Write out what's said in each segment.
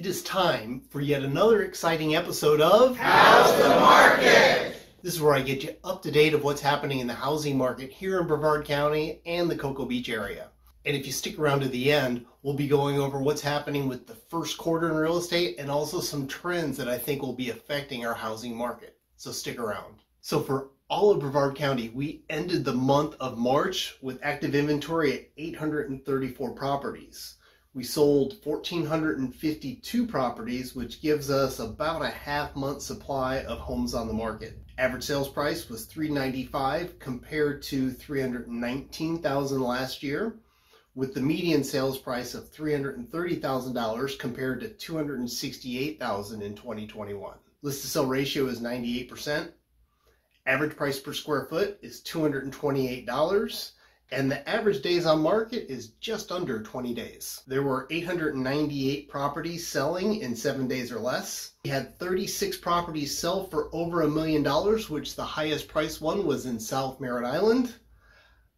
It is time for yet another exciting episode of How's the Market? This is where I get you up to date of what's happening in the housing market here in Brevard County and the Cocoa Beach area. And if you stick around to the end, we'll be going over what's happening with the first quarter in real estate and also some trends that I think will be affecting our housing market. So stick around. So for all of Brevard County, we ended the month of March with active inventory at 834 properties. We sold 1,452 properties, which gives us about a half month supply of homes on the market. Average sales price was 395 compared to 319,000 last year, with the median sales price of $330,000 compared to 268,000 in 2021. List to sell ratio is 98%. Average price per square foot is $228 and the average days on market is just under 20 days. There were 898 properties selling in seven days or less. We had 36 properties sell for over a million dollars, which the highest price one was in South Merritt Island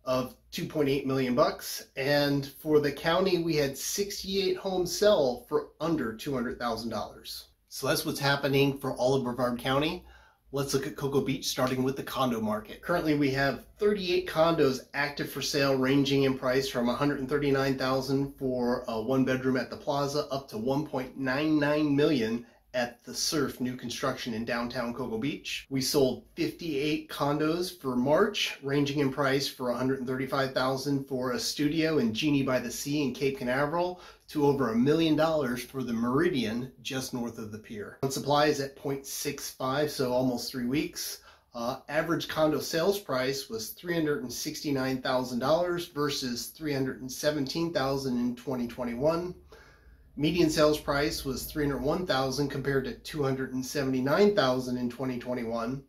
of 2.8 million bucks. And for the county, we had 68 homes sell for under $200,000. So that's what's happening for all of Brevard County. Let's look at Cocoa Beach, starting with the condo market. Currently, we have 38 condos active for sale, ranging in price from 139,000 for a one bedroom at the Plaza up to 1.99 million at the Surf new construction in downtown Cocoa Beach. We sold 58 condos for March, ranging in price for 135,000 for a studio in Genie by the Sea in Cape Canaveral to over a million dollars for the Meridian just north of the pier. On Supply is at 0.65, so almost three weeks. Uh, average condo sales price was $369,000 versus 317,000 in 2021. Median sales price was 301,000 compared to 279,000 in 2021,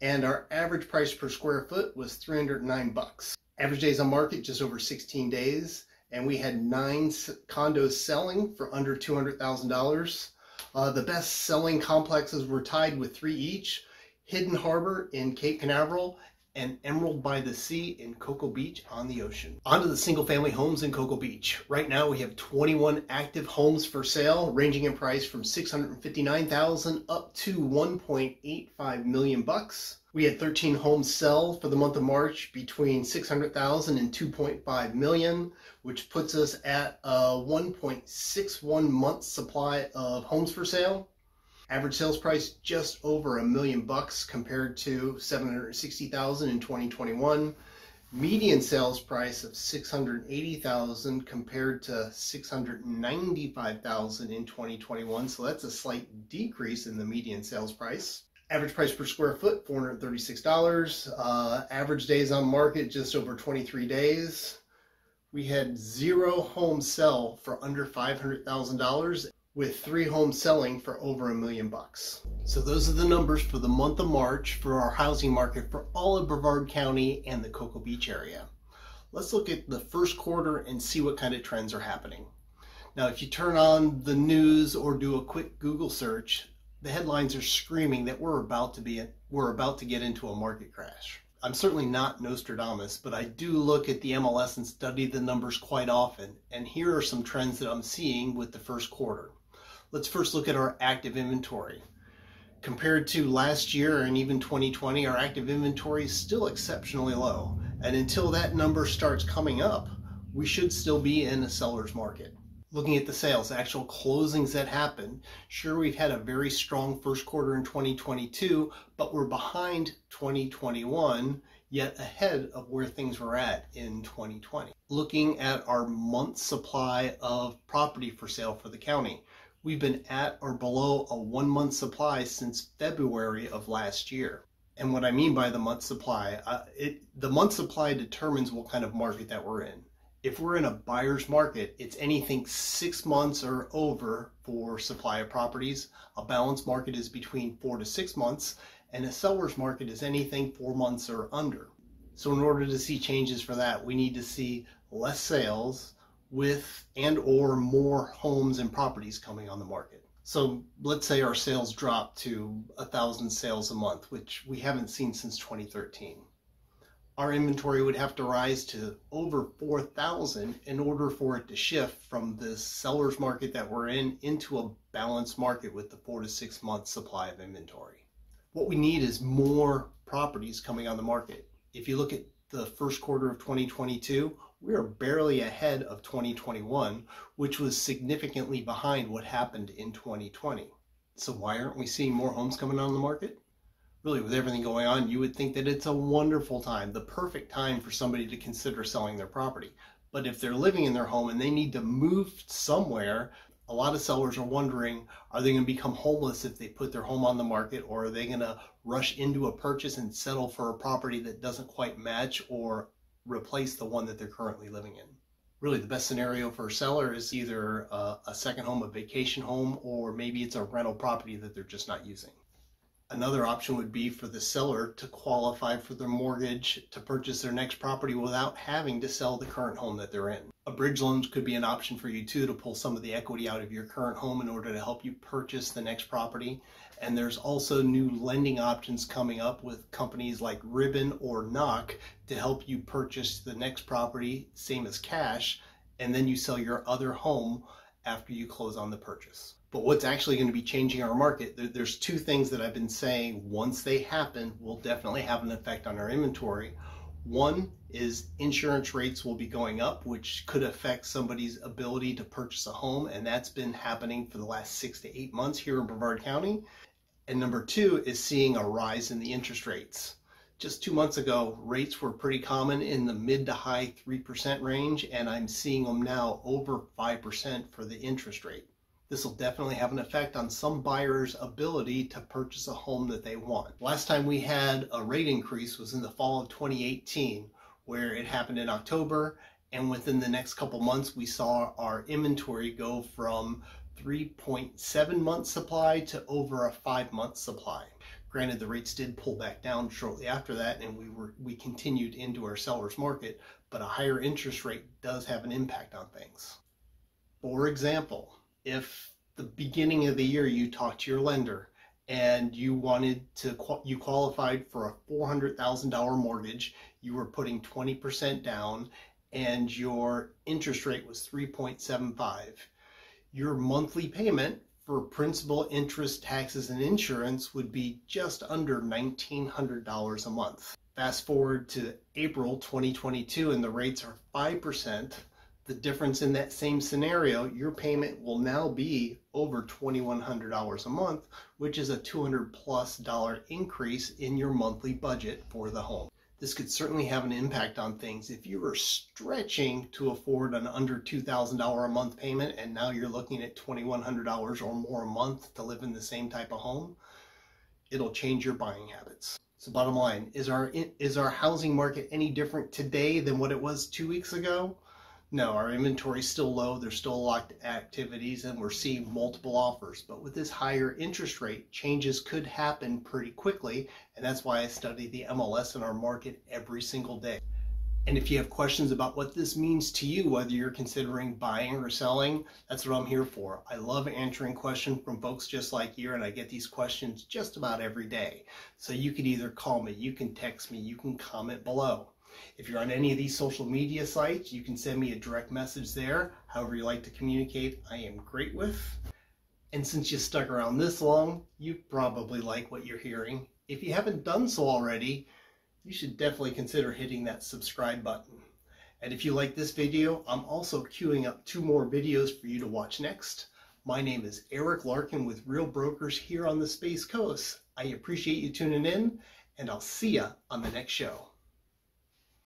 and our average price per square foot was 309 bucks. Average days on market just over 16 days, and we had nine condos selling for under $200,000. Uh, the best selling complexes were tied with three each. Hidden Harbor in Cape Canaveral and Emerald by the Sea in Cocoa Beach on the ocean. On to the single family homes in Cocoa Beach. Right now we have 21 active homes for sale ranging in price from 659,000 up to 1.85 million bucks. We had 13 homes sell for the month of March between 600,000 and 2.5 million, which puts us at a 1.61 month supply of homes for sale. Average sales price just over a million bucks compared to 760,000 in 2021. Median sales price of 680,000 compared to 695,000 in 2021. So that's a slight decrease in the median sales price. Average price per square foot, $436. Uh, average days on market, just over 23 days. We had zero homes sell for under $500,000 with three homes selling for over a million bucks. So those are the numbers for the month of March for our housing market for all of Brevard County and the Cocoa Beach area. Let's look at the first quarter and see what kind of trends are happening. Now, if you turn on the news or do a quick Google search, the headlines are screaming that we're about to be we're about to get into a market crash. I'm certainly not Nostradamus, but I do look at the MLS and study the numbers quite often, and here are some trends that I'm seeing with the first quarter. Let's first look at our active inventory. Compared to last year and even 2020, our active inventory is still exceptionally low. And until that number starts coming up, we should still be in a seller's market. Looking at the sales, actual closings that happened, sure, we've had a very strong first quarter in 2022, but we're behind 2021, yet ahead of where things were at in 2020. Looking at our month supply of property for sale for the county, we've been at or below a one month supply since February of last year. And what I mean by the month supply, uh, it, the month supply determines what kind of market that we're in. If we're in a buyer's market, it's anything six months or over for supply of properties. A balanced market is between four to six months, and a seller's market is anything four months or under. So in order to see changes for that, we need to see less sales, with and or more homes and properties coming on the market. So let's say our sales drop to a thousand sales a month, which we haven't seen since 2013. our inventory would have to rise to over 4,000 in order for it to shift from the seller's market that we're in into a balanced market with the four to six month supply of inventory. What we need is more properties coming on the market. If you look at the first quarter of 2022, we are barely ahead of 2021, which was significantly behind what happened in 2020. So why aren't we seeing more homes coming on the market? really with everything going on, you would think that it's a wonderful time, the perfect time for somebody to consider selling their property. But if they're living in their home and they need to move somewhere, a lot of sellers are wondering are they going to become homeless if they put their home on the market or are they going to rush into a purchase and settle for a property that doesn't quite match or replace the one that they're currently living in? Really, the best scenario for a seller is either a, a second home, a vacation home, or maybe it's a rental property that they're just not using. Another option would be for the seller to qualify for their mortgage to purchase their next property without having to sell the current home that they're in. A bridge loan could be an option for you too to pull some of the equity out of your current home in order to help you purchase the next property. And there's also new lending options coming up with companies like Ribbon or Knock to help you purchase the next property, same as cash, and then you sell your other home after you close on the purchase. But what's actually going to be changing our market, there's two things that I've been saying once they happen will definitely have an effect on our inventory. One is insurance rates will be going up, which could affect somebody's ability to purchase a home, and that's been happening for the last six to eight months here in Brevard County. And number two is seeing a rise in the interest rates. Just two months ago, rates were pretty common in the mid to high 3% range, and I'm seeing them now over 5% for the interest rate. This will definitely have an effect on some buyers' ability to purchase a home that they want. Last time we had a rate increase was in the fall of 2018, where it happened in October, and within the next couple months, we saw our inventory go from 3.7 months supply to over a five month supply. Granted, the rates did pull back down shortly after that, and we were we continued into our seller's market, but a higher interest rate does have an impact on things. For example, if the beginning of the year you talked to your lender and you wanted to you qualified for a $400,000 mortgage, you were putting 20% down and your interest rate was 3.75. Your monthly payment for principal, interest, taxes, and insurance would be just under $1,900 a month. Fast forward to April 2022 and the rates are 5% the difference in that same scenario, your payment will now be over $2,100 a month, which is a $200-plus plus dollar increase in your monthly budget for the home. This could certainly have an impact on things. If you were stretching to afford an under $2,000 a month payment and now you're looking at $2,100 or more a month to live in the same type of home, it'll change your buying habits. So bottom line, is our is our housing market any different today than what it was 2 weeks ago? No, our inventory is still low. There's still a lot of activities and we're seeing multiple offers. But with this higher interest rate, changes could happen pretty quickly. And that's why I study the MLS in our market every single day. And if you have questions about what this means to you, whether you're considering buying or selling, that's what I'm here for. I love answering questions from folks just like you, and I get these questions just about every day. So you can either call me, you can text me, you can comment below. If you're on any of these social media sites, you can send me a direct message there. However you like to communicate, I am great with. And since you stuck around this long, you probably like what you're hearing. If you haven't done so already, you should definitely consider hitting that subscribe button. And if you like this video, I'm also queuing up two more videos for you to watch next. My name is Eric Larkin with Real Brokers here on the Space Coast. I appreciate you tuning in, and I'll see ya on the next show.